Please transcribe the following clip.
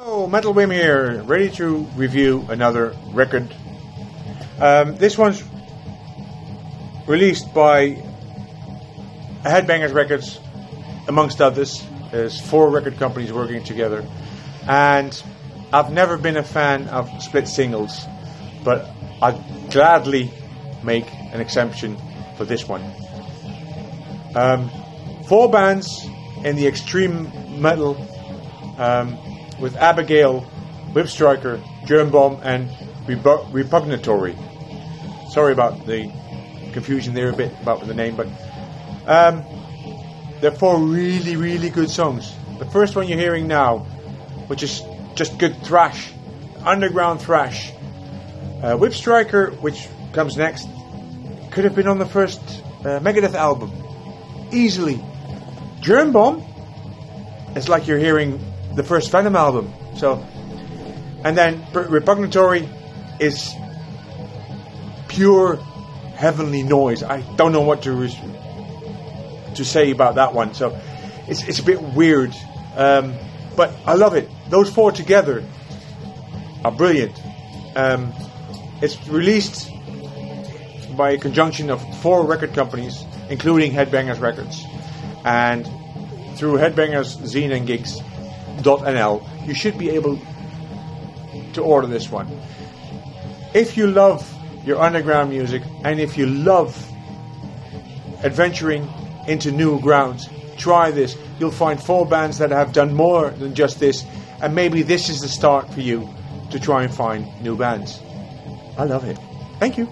Hello, Metal Wim here, ready to review another record. Um, this one's released by Headbangers Records, amongst others. There's four record companies working together, and I've never been a fan of split singles, but I'd gladly make an exception for this one. Um, four bands in the extreme metal. Um, with Abigail, Whipstriker, Germ and Repugnatory. Sorry about the confusion there a bit about the name, but um, they're four really, really good songs. The first one you're hearing now, which is just good thrash, underground thrash. Uh, Whipstriker, which comes next, could have been on the first uh, Megadeth album, easily. Germ Bomb, it's like you're hearing the first Venom album. So, and then Repugnatory is pure heavenly noise. I don't know what to to say about that one. So, it's it's a bit weird, um, but I love it. Those four together are brilliant. Um, it's released by a conjunction of four record companies, including Headbangers Records, and through Headbangers Zine and Gigs nl, you should be able to order this one. If you love your underground music and if you love adventuring into new grounds, try this. You'll find four bands that have done more than just this, and maybe this is the start for you to try and find new bands. I love it. Thank you.